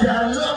Yeah.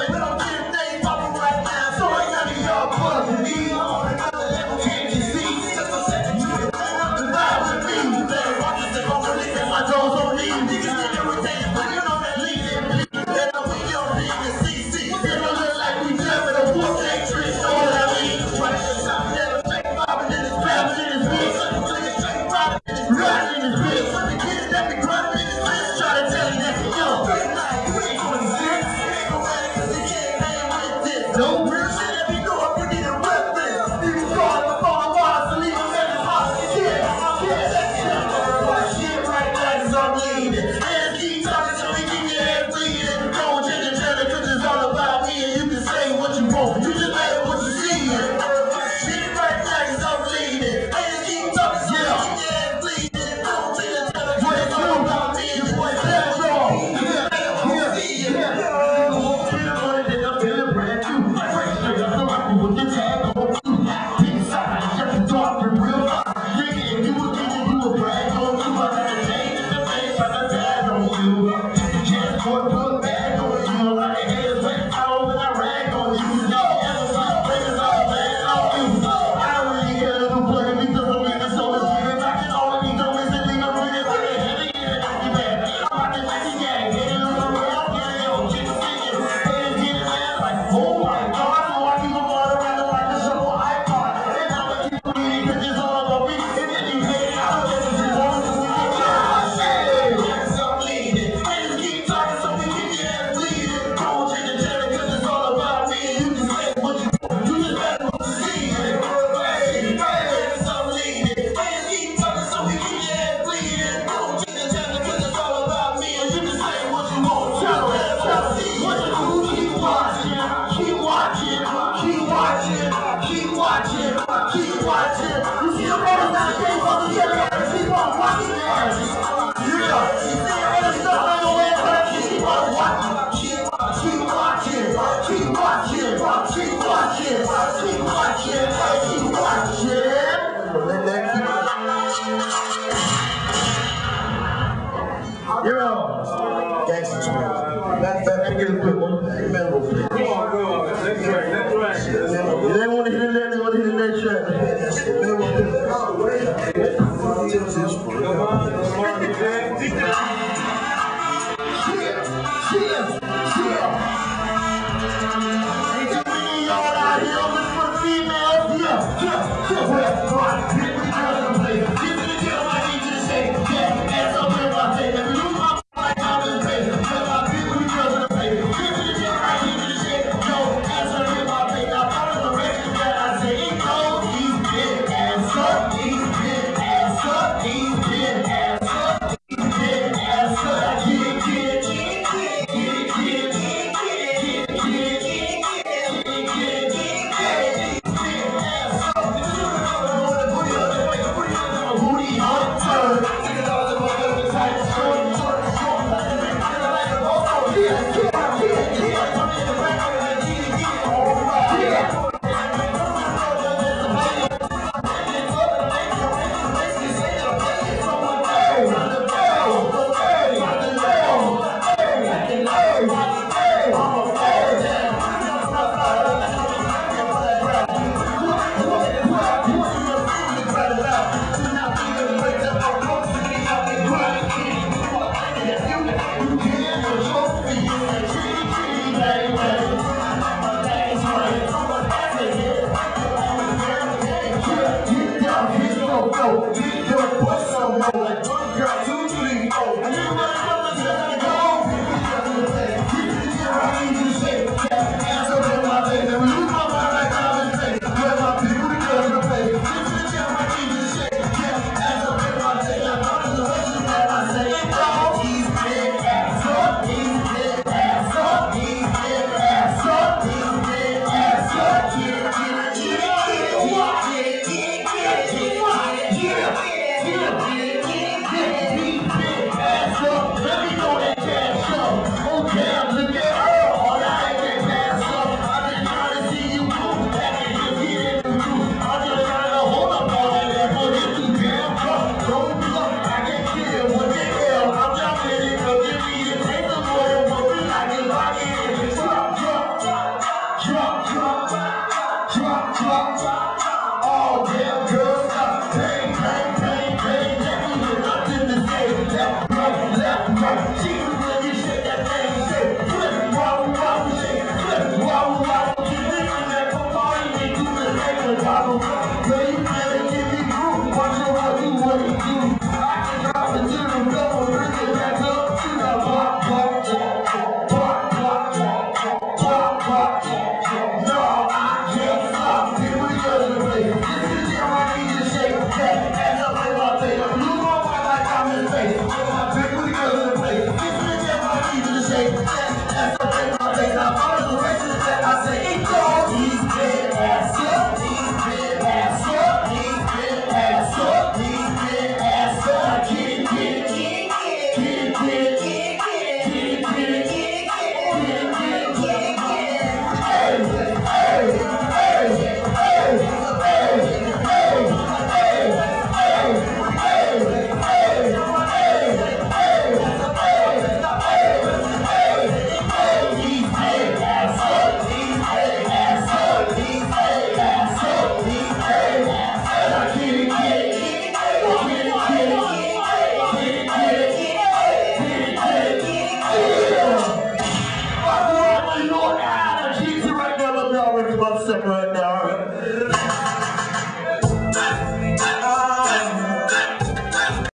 Real. Gangster Twins. you of fact, pick. One.